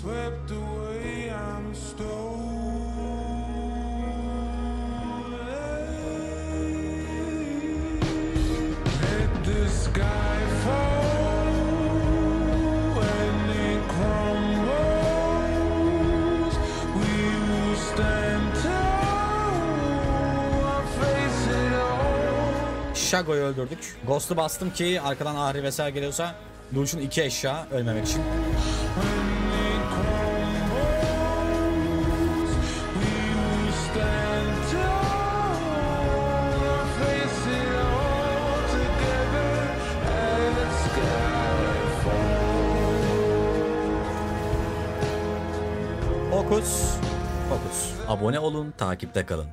Swept away, I'm stolen. Let the sky fall. Shago'yu öldürdük. Ghost'u bastım ki arkadan Ahri vesaire geliyorsa Duruş'un iki eşya ölmemek için. Fokus. Fokus. Abone olun, takipte kalın.